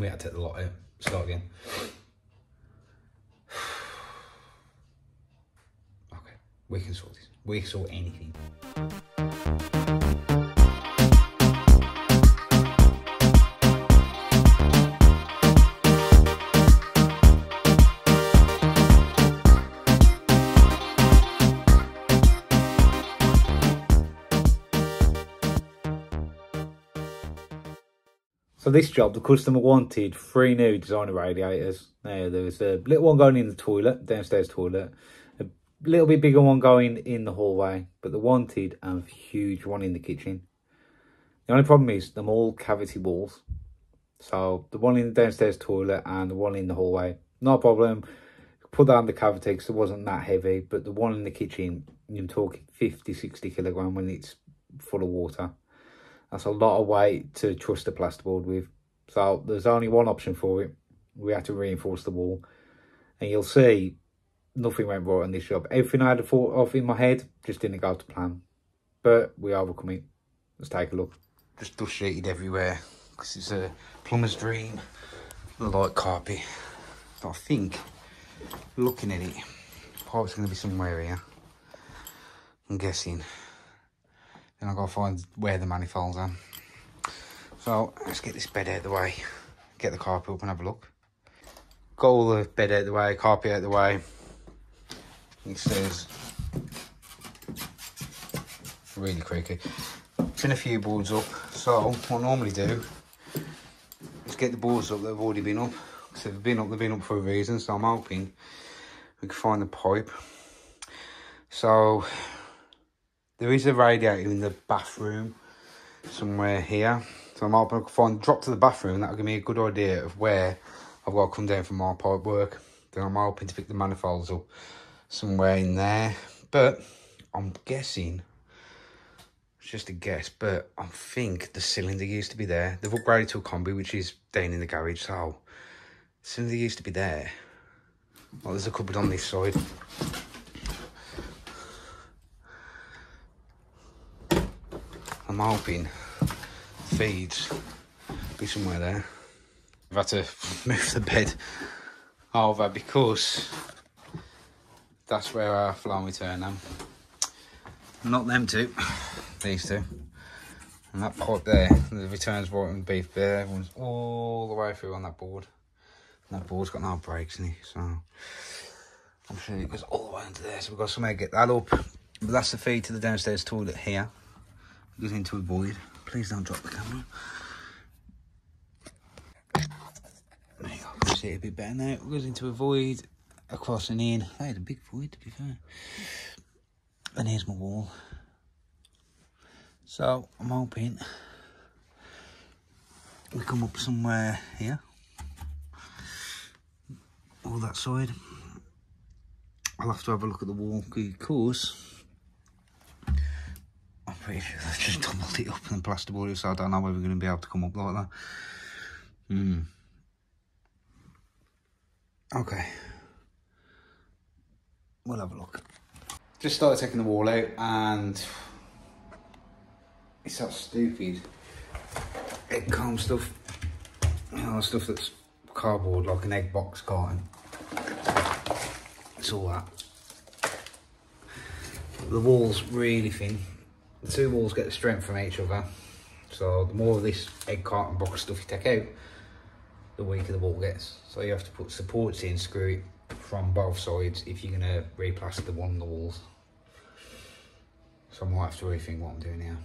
We had to take the lot out. Start again. okay, we can sort this. We can sort anything. So this job, the customer wanted three new designer radiators. Now there was a little one going in the toilet, downstairs toilet, a little bit bigger one going in the hallway, but they wanted a huge one in the kitchen. The only problem is them all cavity walls. So the one in the downstairs toilet and the one in the hallway, no problem. Put that on the cavity because it wasn't that heavy, but the one in the kitchen, you're talking 50, 60 kilogram when it's full of water. That's a lot of weight to trust the plasterboard with. So there's only one option for it. We had to reinforce the wall. And you'll see nothing went right on this job. Everything I had thought of in my head just didn't go to plan. But we overcome it. Let's take a look. Just dust sheeted everywhere because it's a plumber's dream. The light carpet. So I think, looking at it, pipe's going to be somewhere here. I'm guessing. Then I've got to find where the manifolds are. So let's get this bed out of the way. Get the carpet up and have a look. Got all the bed out of the way, carpet out of the way. It says really creaky. Pin a few boards up. So what I normally do is get the boards up that have already been up. Because they've been up, they've been up for a reason. So I'm hoping we can find the pipe. So there is a radiator in the bathroom somewhere here. So I'm hoping I can find drop to the bathroom. That'll give me a good idea of where I've got to come down for my pipe work. Then I'm hoping to pick the manifolds up somewhere in there. But I'm guessing, it's just a guess, but I think the cylinder used to be there. They've upgraded to a combi, which is down in the garage. So cylinder used to be there. Well, there's a cupboard on this side. I'm hoping feeds be somewhere there. I've had to move the bed over because that's where our flow return them. Not them two, these two. And that pipe there, the returns right on beef there, one's all the way through on that board. And that board's got no brakes in it, so I'm sure it goes all the way into there. So we've got somewhere to get that up. But that's the feed to the downstairs toilet here goes into a void. Please don't drop the camera. There you go. See it a bit better now. It goes into a void across and in. I had a big void to be fair. And here's my wall. So I'm hoping we come up somewhere here. All that side. I'll have to have a look at the wall because I'm just doubled it up and plasterboard it, so I don't know whether we're going to be able to come up like that. Hmm. Okay. We'll have a look. Just started taking the wall out and it's that stupid egg comb stuff. You know, stuff that's cardboard like an egg box carton. It's all that. The wall's really thin. The two walls get the strength from each other. So the more of this egg carton box stuff you take out, the weaker the wall gets. So you have to put supports in, screw it from both sides if you're gonna replaster the one of the walls. So I might have to rethink what I'm doing here.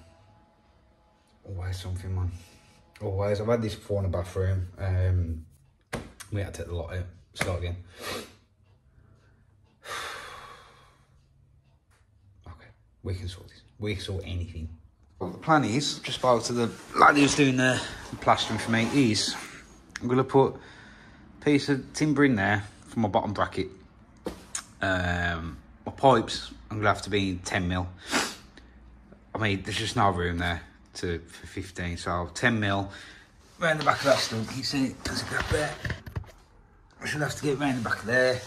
Always something, man. Always. I've had this before in the bathroom. Um, we had to take the lot out. Start again. okay, we can sort this. We sort anything. Well, the plan is, just spoke to the lad who's doing the plastering for me, is I'm going to put a piece of timber in there for my bottom bracket. Um, my pipes, I'm going to have to be 10 mil. I mean, there's just no room there to for 15, so 10 mil. Round the back of that stump, you see, there's a gap there. I should have to get round the back of there.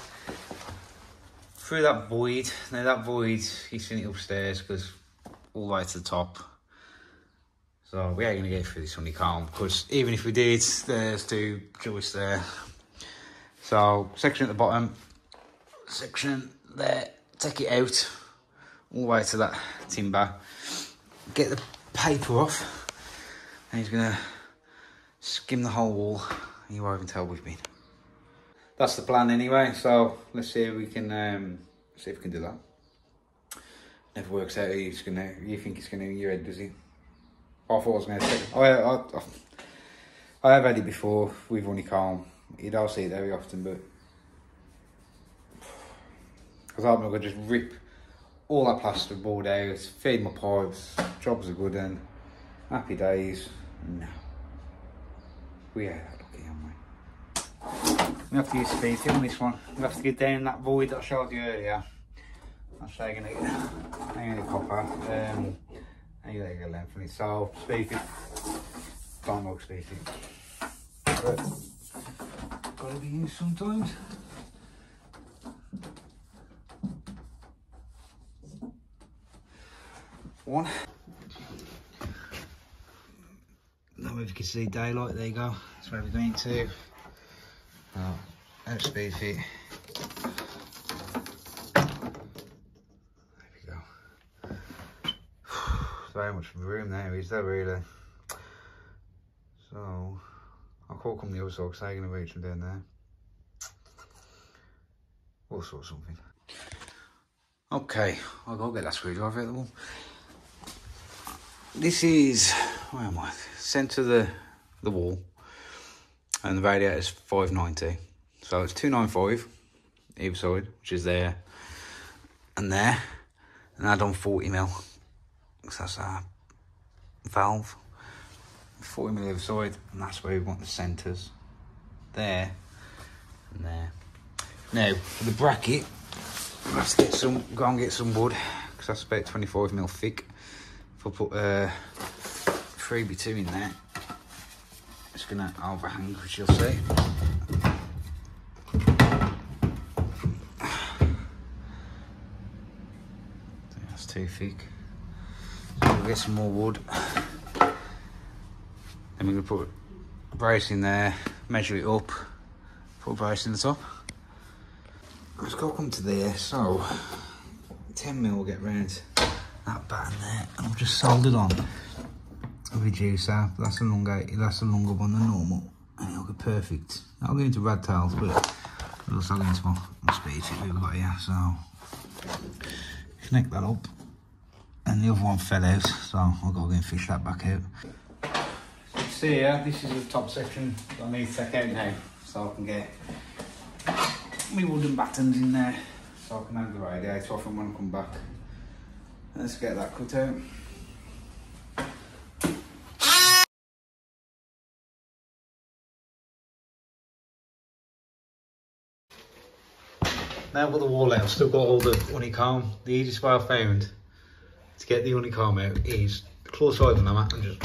Through that void. Now that void, you've seen it upstairs because all the way to the top. So we are going to get through this honeycomb because even if we did, there's two joists there. So section at the bottom, section there, take it out all the way to that timber, get the paper off, and he's going to skim the whole wall. You won't even tell we've been. That's the plan anyway, so let's see if we can um, see if we can do that. Never works out. Gonna. You think it's gonna in your head, does he? I thought I was gonna take. I, I, I, I have had it before with honeycomb. You don't see it very often, but because I'm gonna just rip all that plasterboard out, feed my pipes, jobs are good, and happy days. No, we are lucky, aren't we? We have to use speed on this one. We have to get down that void that I showed you earlier. I'm saying gonna get, I'm gonna copper. Um, and you get length on it. So speed it. Don't look speed it. But gotta be used sometimes. One. Now if you can see daylight, there you go. That's where we're going to. Oh, out Speedfit. There we go. Very much room there, is there really? So, I'll call come the other side because they're going to reach from down there. We'll sort something. Okay, I'll go get that screwdriver out the wall. This is, where am I? Centre of the, the wall. And the radiator is 590. So it's 295 either side, which is there and there. And on 40 mil. That's our valve. 40 mil side. And that's where we want the centres. There and there. Now, for the bracket, let's get some, go and get some wood. Because that's about 25 mil thick. If I put uh, 3B2 in there, it's to overhang, which you'll see. That's too thick. Get some more wood. Then we're to put a brace in there, measure it up, put a brace in the top. Let's go come to there, so 10 mil will get round that button there and I've just soldered on a reducer. That's a longer that's a longer one than normal. And it'll get perfect. I'll go into rad tails, but it'll also into my, my speed we've got here. So connect that up. And the other one fell out, so I'll go and fish that back out. So you see here, this is the top section that I need to take out now. So I can get my wooden battens in there. So I can have the radiator off and when I come back. Let's get that cut out. Now I've got the wall out, I've still got all the honeycomb. The easiest way I found to get the out is close side the mat and just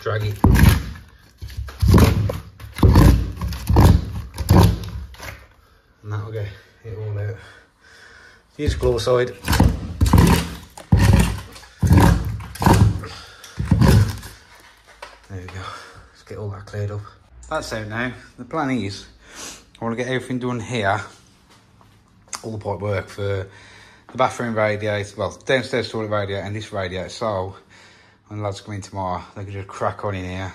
drag it. And that'll get it all out. Use claw side. There we go. Let's get all that cleared up. That's out now. The plan is I want to get everything done here. All the pipe work for the bathroom radiator, well, downstairs toilet radiator and this radiator. So when lads come in tomorrow, they can just crack on in here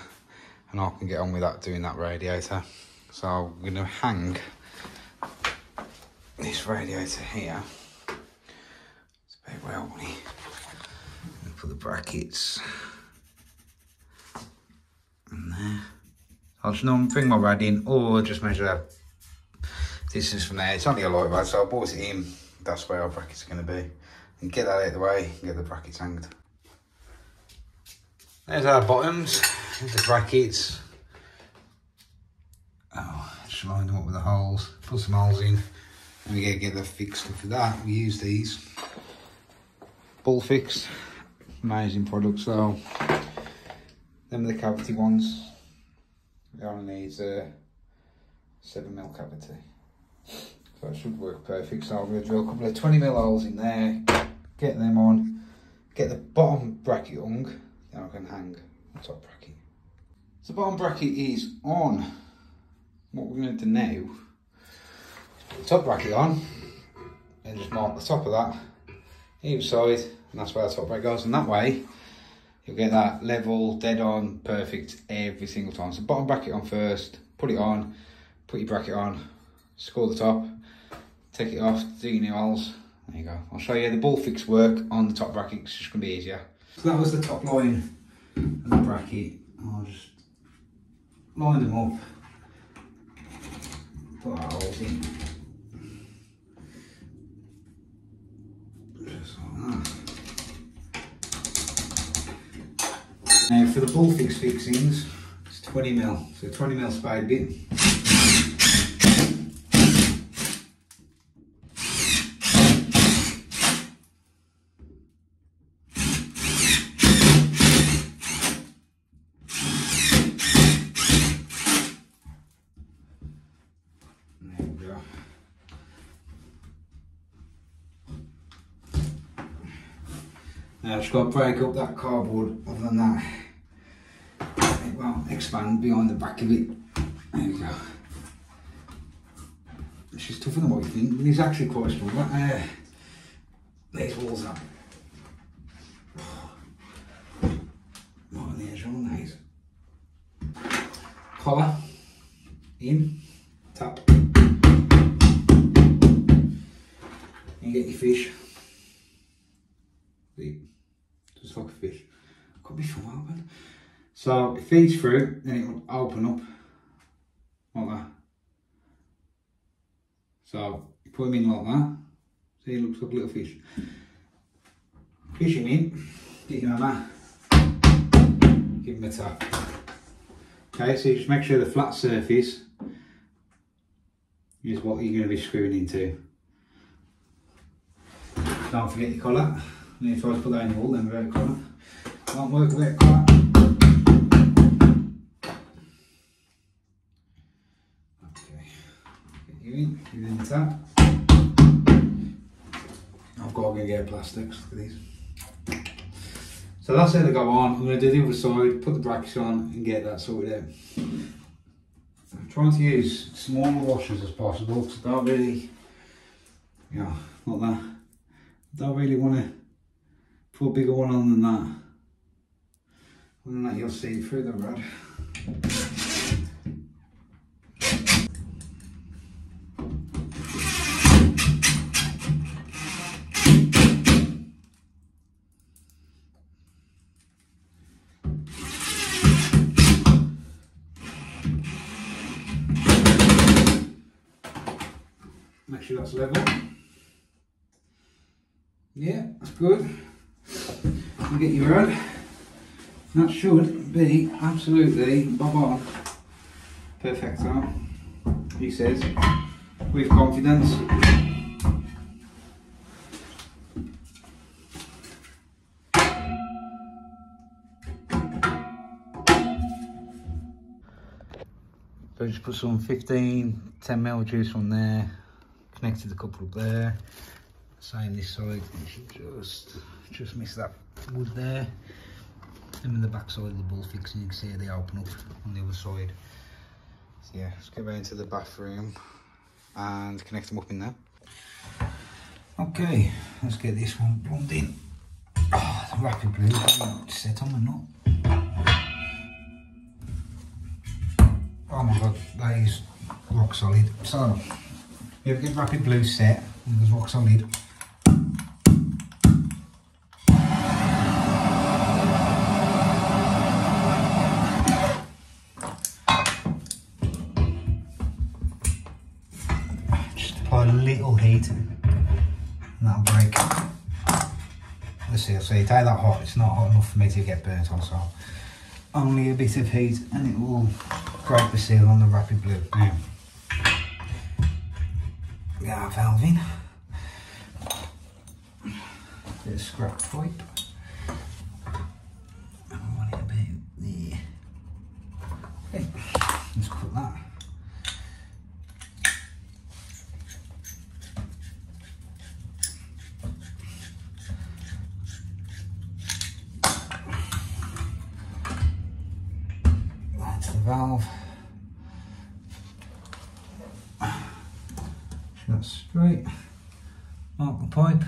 and I can get on with that, doing that radiator. So I'm going to hang this radiator here. It's about well me. Put the brackets in there. I'll just normally bring my rad in or just measure distance from there. It's only a light rad, so I bought it in. That's where our brackets are going to be. And get that out of the way and get the brackets hanged. There's our bottoms, There's the brackets. Oh, just line them up with the holes, put some holes in. And we get the fixed for that. We use these BullFix, amazing product. So, them are the cavity ones. It only needs a uh, seven mil cavity, so it should work perfect. So I'm gonna drill a couple of 20 mil holes in there, get them on, get the bottom bracket hung, then I can hang the top bracket. So the bottom bracket is on. What we're going to do now, put the top bracket on, and just mark the top of that, either side, and that's where the top bracket goes, and that way, you'll get that level, dead on, perfect every single time. So bottom bracket on first, put it on, put your bracket on, score the top, take it off, do new holes, there you go. I'll show you the BullFix work on the top bracket, it's just going to be easier. So that was the top line of the bracket. I'll just line them up, put our holes in. Now for the BullFix fixings, it's 20 mil, so 20 mil spade bit. There we go. Now just got to break up that cardboard, other than that it won't expand behind the back of it. There we go. Just tougher than what you think, it's actually quite strong. But, uh, these walls up. Feeds through, then it will open up like that. So you put them in like that. See, it looks like a little fish. Fish him in, get your hammer, give him a tap. Okay, so you just make sure the flat surface is what you're going to be screwing into. Don't forget your collar. And if to put that in the wall, then without collar. Won't work without collar. You you the tap. I've got to go get plastics, at these. So that's how they got on. I'm going to do the other side, put the brackets on and get that sorted out. I'm trying to use smaller washers as possible because I don't really, yeah, like that. Don't really want to put a bigger one on than that. Other that, you'll see through the rod. Make sure that's level. Yeah, that's good. You get your rod. That should be absolutely bob on. Perfecto. He says, with confidence. So just put some 15, 10 ml juice on there, connected the couple up there. Same this side, just just miss that wood there. And then the back side of the ball fixing, you can see they open up on the other side. So yeah, let's go into the bathroom and connect them up in there. Okay, let's get this one plumbed in. Oh, the rapid blue set on the nut. Oh my god, that is rock solid. So, you ever get rapid blue set, and was rock solid. Just apply a little heat and that'll break. So you take that hot, it's not hot enough for me to get burnt on, so only a bit of heat and it will break the seal on the rapid blue. Now, our valving. Bit of scrap pipe. And what about the... Okay, let's cut that. That's the valve. Straight. Mark the pipe.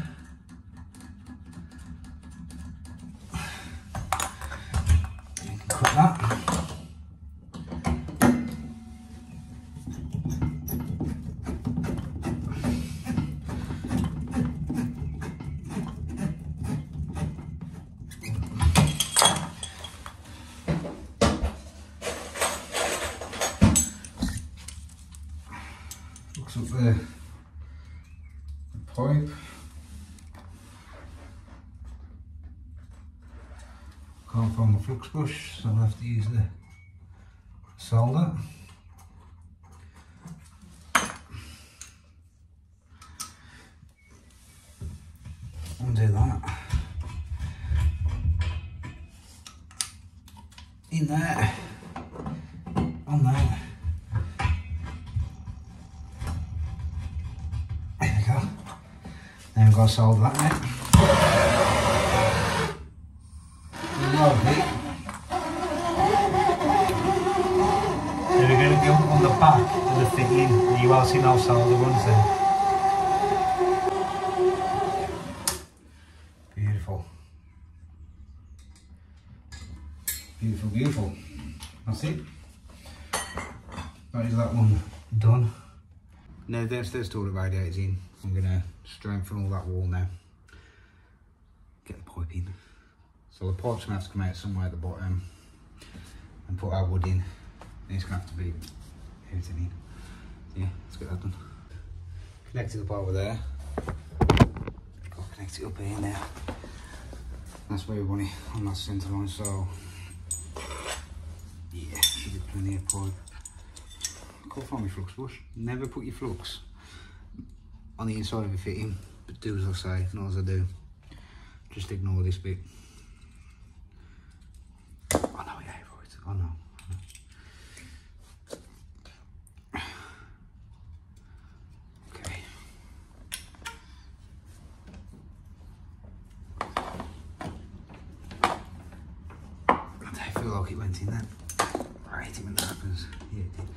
You can cut that. Looks up there. The pipe. Can't find the flux bush, so I'll have to use the solder. Undo that. In there. On there. There we go. Now we've got to solder that now. Now solder ones there. Beautiful. Beautiful, beautiful. That's it. That is that one done. Now downstairs toilet radiators in. I'm to strengthen all that wall now. Get the pipe in. So the pipe's to have to come out somewhere at the bottom and put our wood in. And it's to have to be everything in. Yeah, let's get that done. Connect it up over there. I'll connect it up here now. That's where we want it on that centre line. So yeah, should be plenty of pipe. Can't find my flux bush. Never put your flux on the inside of a fitting, but do as I say, not as I do. Just ignore this bit. I know it ain't right. I know. I know. Okay. I feel like it in that happens. Yeah, it did.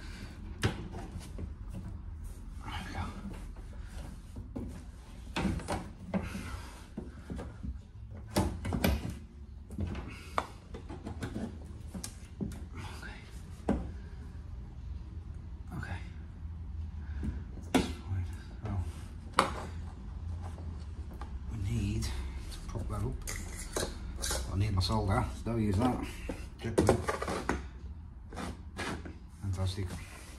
Need to prop that up. I need my solder, don't use that. Glue. Fantastic.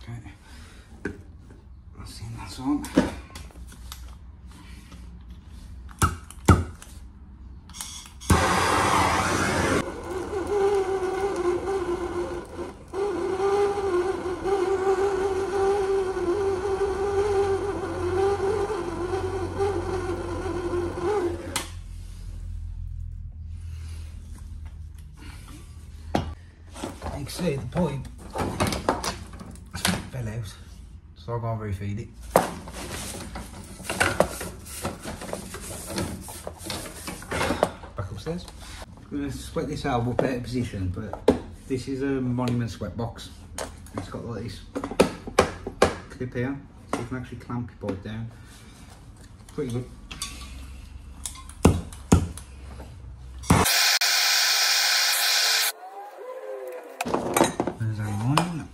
Okay. That's in, that's on. Can see the pipe fell out, so go and refeed it. Back upstairs. I'm to sweat this out, we'll put it position, but this is a Monument sweat box. It's got like this clip here, so you can actually clamp your board down. Pretty good. There's our one.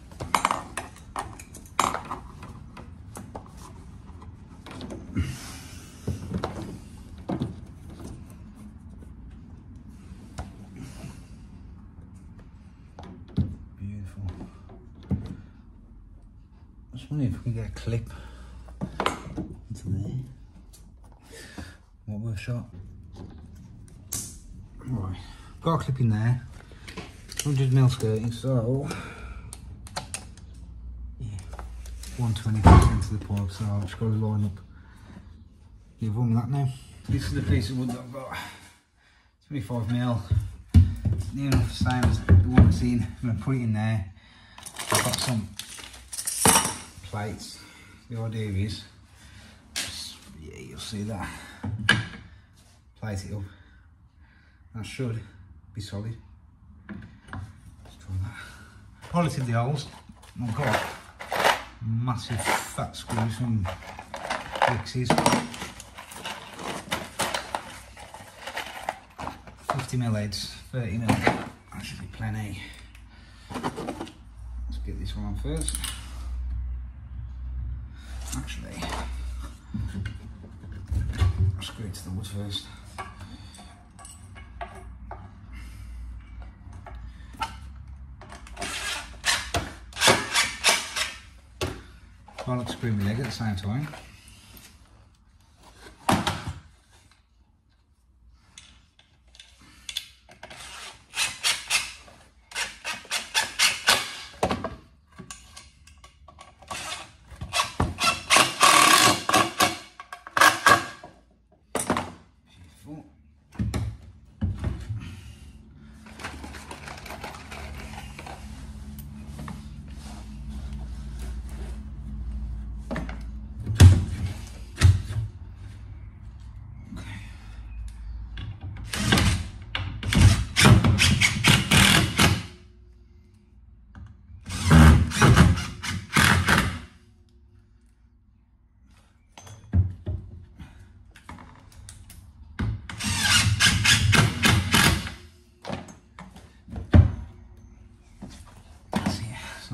Beautiful. Just wondering if we can get a clip into there. What we're shot. Right, got a clip in there. 100 mil skirting, so yeah, 120 into the pipe, so I've just got to line up the other one that now. This is the piece of wood that I've got, 25 mil, near enough the same as the one that's in. I'm going to put it in there. I've got some plates. The idea is, yeah, you'll see that. Plate it up. That should be solid. Let's that. piloted the holes. Oh, I've got massive fat screws and Dixie's. 50 mil heads, 30 mil. That should be plenty. Let's get this one on first. Actually, I'll screw it to the wood first. I'm screwing my leg at the same time.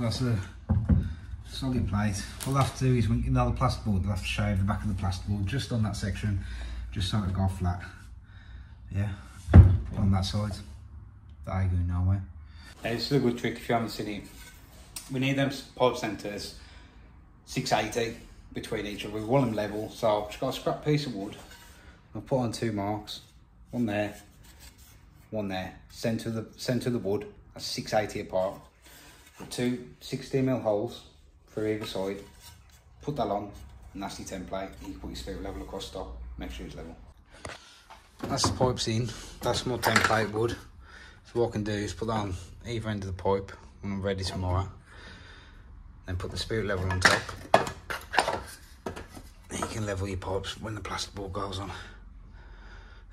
That's a solid plate. All I have to do is when you know the plasterboard, I have to shave the back of the plasterboard just on that section, just so it go flat. Yeah, on that side. That ain't going nowhere. Hey, this is a good trick if you haven't seen it. We need them pipe centres 680 between each other. We want them level, so I've just got a scrap piece of wood. I'll put on two marks, one there, one there. Centre the centre of the wood, that's 680 apart. Two 16 mil holes for either side. Put that on, nasty template. You can put your spirit level across top, make sure it's level. That's the pipes in. That's more template wood. So what I can do is put that on either end of the pipe when I'm ready tomorrow. Then put the spirit level on top. Then you can level your pipes when the plasterboard goes on.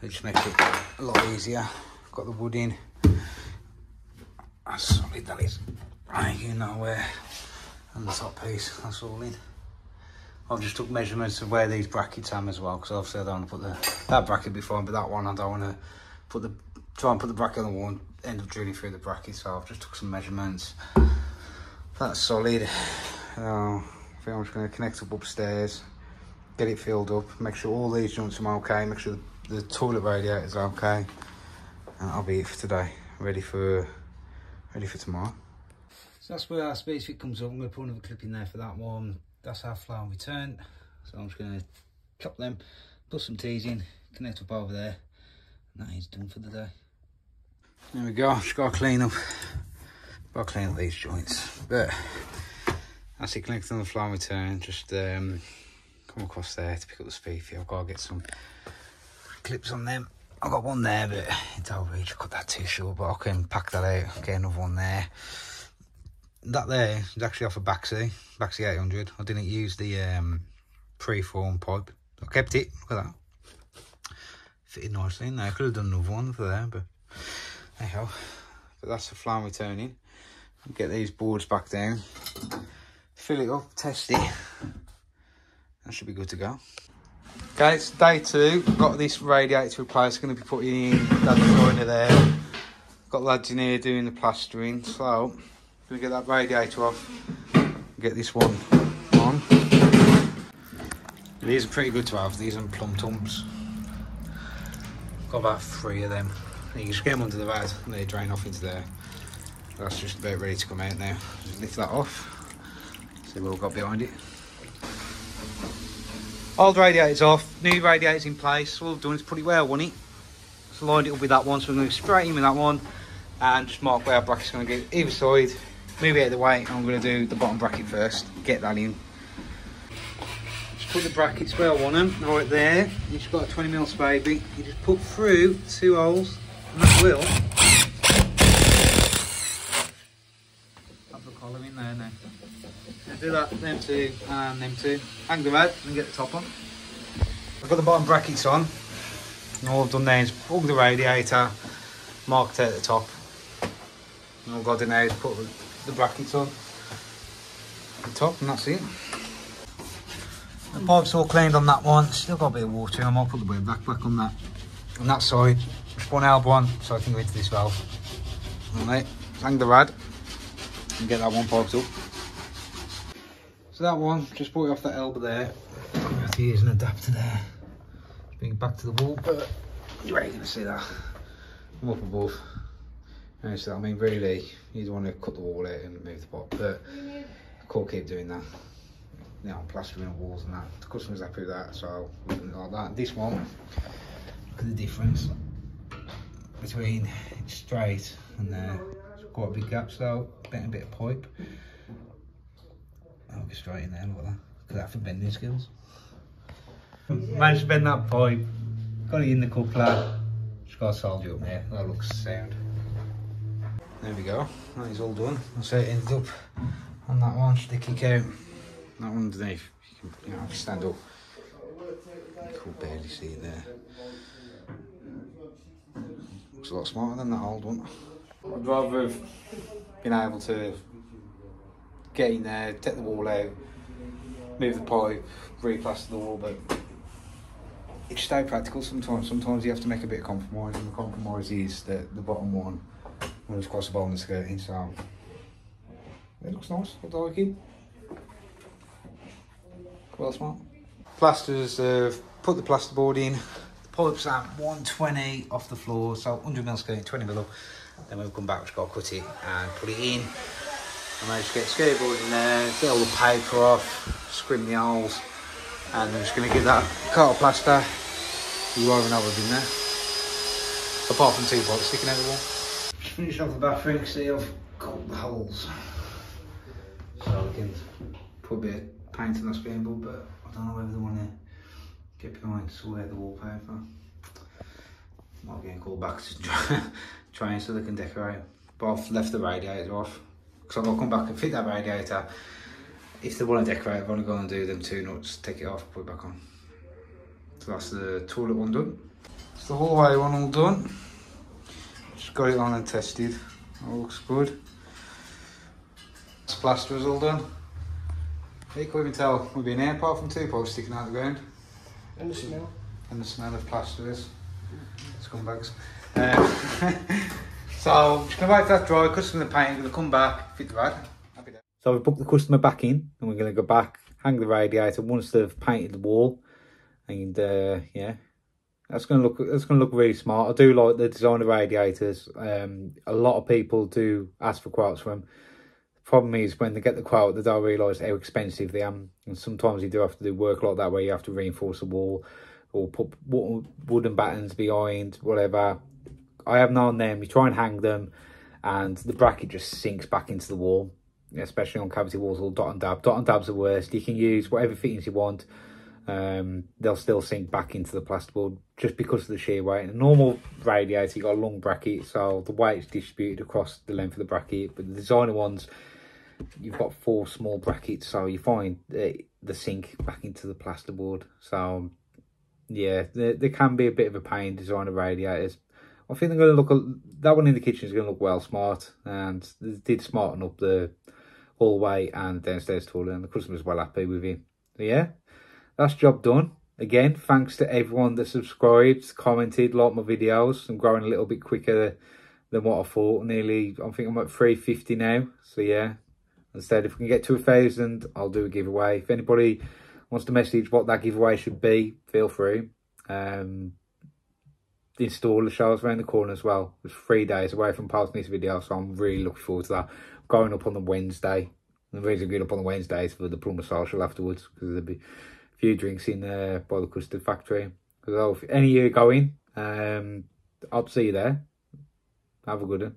It just makes it a lot easier. Got the wood in. That's solid that is. Right, you know where. And the top piece, that's all in. I've just took measurements of where these brackets am as well, because obviously I don't want to put the that bracket before, but that one I don't want to put the try and put the bracket on the wall and end up drilling through the bracket. So I've just took some measurements. That's solid. Uh, I think I'm just going to connect up upstairs, get it filled up, make sure all these joints are okay, make sure the, the toilet radiators are okay, and that'll be it for today. Ready for ready for tomorrow. So that's where our Speedfit comes up. I'm going to put another clip in there for that one. That's our flow and return. So I'm just going to chop them, put some T's in, connect up over there. And that is done for the day. There we go. Just got to clean up. Got to clean up these joints. But as it connects on the flow and return, just um, come across there to pick up the Speedfit. I've got to get some clips on them. I've got one there, but it's reach. I cut that too short, but I can pack that out, get another one there that there is actually off a Baxi, Baxi 800. I didn't use the um, pre-form pipe. I kept it, look at that. Fitted nicely in there. I could have done another one for there, but anyhow. But that's the flow returning. Get these boards back down. Fill it up, test it. That should be good to go. Okay, it's day two. Got this radiator to replace. Going to be putting in that joiner there. Got lads in here doing the plastering. So we get that radiator off, get this one on. These are pretty good to have, these are plum tumps. Got about three of them. And you just get them under the rad and they drain off into there. That's just about ready to come out now. Just lift that off, see what we've got behind it. Old radiator's off, new radiator's in place. All I've done is put it where I want it. So lined it up with that one, so we're going to straight in with that one and just mark where our bracket's going to go either side move it out of the way I'm going to do the bottom bracket first. Get that in. Just put the brackets where I want them right there. You've just got a 20 mil spade you just put through two holes and that will. Have the column in there now. Do that them two and them two. Hang the out and get the top on. I've got the bottom brackets on. All I've done there is plug the radiator marked out at the top. And all got in there is put the brackets on the top and that's it. The pipe's all cleaned on that one, still got a bit of water I might put the wet back back on that on that side. One elbow on so I can go into this valve. Alright, hang the rad and get that one piped up. So that one, just brought it off that elbow there. I have to an adapter there. Bring it back to the wall, but you ain't gonna see that. I'm up above. So, I mean, really, you don't want to cut the wall out and move the pot, but I can't keep doing that. You know, plastering the walls and that. The customer's happy with that, so like that. This one, look at the difference between straight and there. It's quite a big gap, so bent a bit of pipe. I'll be straight in there, look at that. Look at that for bending skills. Managed to bend that pipe, got it in the coupler, just got to solder up there, that looks sound. There we go, that is all done. That's how it ended up on that one, sticky coat. That one underneath, you can you know, stand up. You can barely see it there. Looks a lot smarter than that old one. I'd rather have been able to get in there, take the wall out, move the pipe, replaster the wall, but it's so practical sometimes. Sometimes you have to make a bit of compromise, and the compromise is that the bottom one runs across the bottom of the skirting, so it looks nice, I like it. Well smart. Plasters, uh, put the plasterboard in, the pipe's at 120 off the floor, so 100 mil skirting, 20 mil up. Then we'll come back, we've got to cut it and put it in. And I just get skateboard in there, get all the paper off, scrim the holes, and I'm just going to give that coat of plaster. You won't even know what's in there. Apart from two bolts sticking out the wall. Finish off the bathroom, see I've got the holes. So I can put a bit of paint on the board, but I don't know whether they want to get behind to out the wallpaper. Might get called back to try, trying so they can decorate. But I've left the radiator off. Because I've got to come back and fit that radiator. If they want to decorate, I've only got to do them two nuts, take it off, put it back on. So that's the toilet one done. It's the hallway one all done. Just got it on and tested. All looks good. This plaster is all done. You can't even tell we've been here apart from two poles sticking out of the ground. And the smell. And the smell of plaster is. Scumbags. Um, so just gonna wait for that dry, cut some of the paint, gonna come back, fit the rad. So we've booked the customer back in and we're gonna go back, hang the radiator once they've painted the wall. And uh, yeah, that's gonna look that's gonna look really smart. I do like the design of radiators. Um, a lot of people do ask for quotes from them. The problem is when they get the quote, they don't realise how expensive they are. And sometimes you do have to do work like that where you have to reinforce the wall or put wooden battens behind, whatever. I have known them, you try and hang them and the bracket just sinks back into the wall, especially on cavity walls or dot and dab. Dot and dab's the worst. You can use whatever fittings you want. Um, they'll still sink back into the plasterboard just because of the sheer weight. a normal radiator, you got a long bracket, so the weight's distributed across the length of the bracket. But the designer ones, you've got four small brackets, so you find the, the sink back into the plasterboard. So yeah, there, can be a bit of a pain designing radiators. I think they're going to look, that one in the kitchen is going to look well smart and they did smarten up the hallway and downstairs toilet and the customer's well happy with it. So yeah, that's job done. Again, thanks to everyone that subscribed, commented, liked my videos. I'm growing a little bit quicker than what I thought. Nearly, I think I'm at 350 now. So yeah, instead if we can get to a thousand, I'll do a giveaway. If anybody wants to message what that giveaway should be, feel free. Um, the installer shows around the corner as well. It's three days away from posting this video, so I'm really looking forward to that. Going up on the Wednesday. The reason I'm going up on the Wednesday is for the plumber social afterwards, because there'll be few drinks in there by the Custard Factory. So if any of you going, um, I'll see you there. Have a good one.